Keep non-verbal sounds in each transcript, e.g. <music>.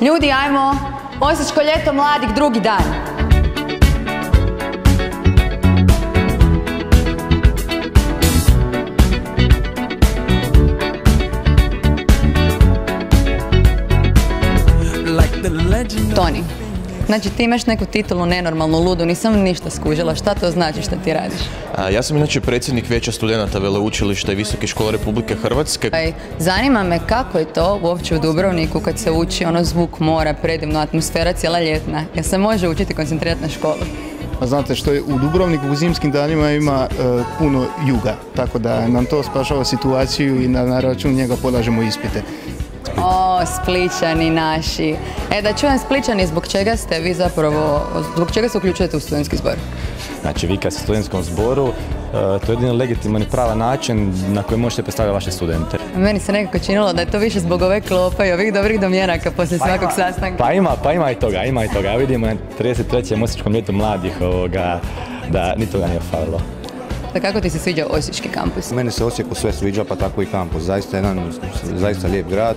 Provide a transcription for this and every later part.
Ljudi, ajmo, Osječko ljeto mladih drugi dan. Toni, znači ti imaš neku titulu nenormalnu, ludu, nisam ništa skužila. Šta to znači što ti radiš? A, ja sam inače predsjednik Vijeća studenata Veleučilišta i Visoke škole Republike Hrvatske. Ej, zanima me kako je to uopće u Dubrovniku kad se uči ono zvuk mora, predivna atmosfera cijela ljetna. Jel se može učiti koncentrirati na školu? A znate što je u Dubrovniku u zimskim danima ima e, puno juga, tako da nam to spašava situaciju i na, na račun njega polažemo ispite. O, Spličani naši. E, da čujem Spličani, zbog čega ste vi zapravo, zbog čega se uključujete u studentski zbor? Znači, vi kad ste u studentskom zboru, e, to je jedini legitiman i pravan način na koji možete predstavljati vaše studente. Meni se nekako činilo da je to više zbog ove klope i ovih dobrih domjenaka poslije svakog sastanka. Pa ima, pa ima i toga, ima i toga. Vidimo na 33. Osječkom ljetu mladih ovoga, da ni toga nije falilo. Da kako ti se sviđa Osječki kampus? Meni se Osijeku sve sviđa, pa tako i kampus. Zaista jedan zaista lijep grad.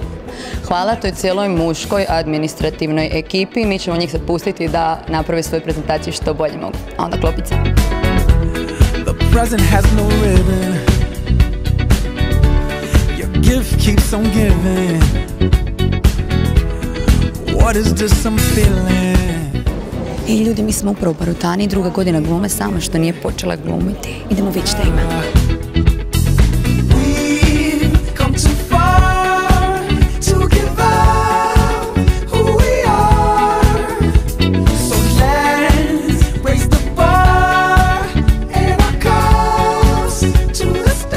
Hvala toj cijeloj muškoj administrativnoj ekipi. Mi ćemo njih sad pustiti da naprave svoju prezentaciju što bolje mogu. A onda klopice. The present has no ribbon. Your gift keeps on giving. What is this I'm feeling? I ljudi, mi smo upravo u Parutani, druga godina glume sama što nije počela glumiti. Idemo vidjeti šta ima.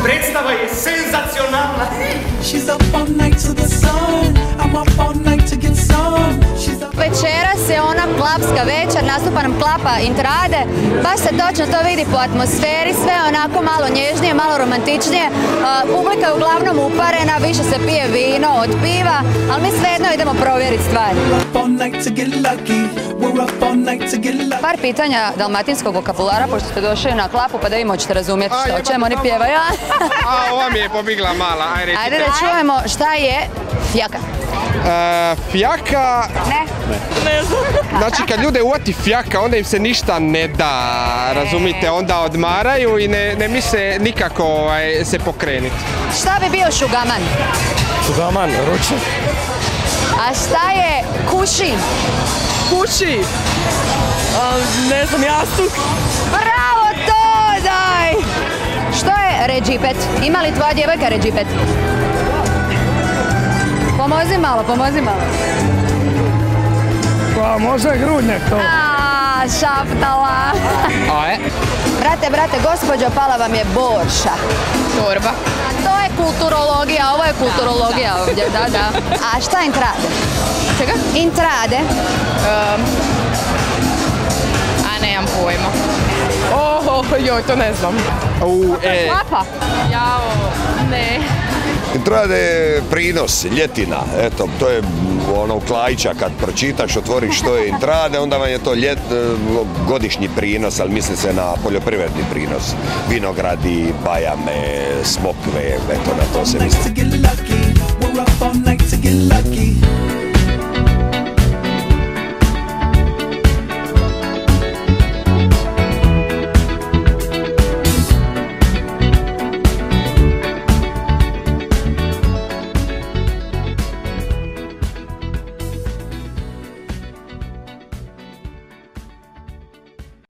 Predstava je senzacionalna. She's up all night to the sun. I'm up all klapska večer, nastupa nam klapa Intrade, baš se točno to vidi po atmosferi, sve onako malo nježnije, malo romantičnije. A, publika je uglavnom uparena, više se pije vino od piva, ali mi svejedno idemo provjeriti stvari. Par pitanja dalmatinskog vokabulara, pošto ste došli na klapu, pa da vi možete razumjeti što, o čemu oni pjevaju. A ova mi je pobigla mala, aj recite. Ajde da čujemo šta je fjaka. E, fjaka, Ne? znači kad ljude uvati fjaka, onda im se ništa ne da, razumite, onda odmaraju i ne, ne misle nikako ovaj, se pokrenuti. Šta bi bio šugaman? Šugaman, ručnik. A šta je kušin? kući. ne znam, jastuk. Bravo to, daj! Što je ređipet? Ima li tvoja djevojka ređipet? Pomozi malo, pomozi malo. Pa može grudnjak to. A, šaptala. A je? Brate, brate, gospođo, pala vam je borša. Torba. A to je kulturologija, ovo je kulturologija ovdje, da, da. <laughs> A šta intrade? Čega? Intrade. A nemam pojma. Oho, joj, to ne znam. U, e. Jao, ne. Intrade je prinos, ljetina, eto, to je ono Klajića kad pročitaš, otvoriš što je intrade, onda vam je to ljet, godišnji prinos, ali misli se na poljoprivredni prinos. Vinogradi, bajame, smokve, eto na to se misli.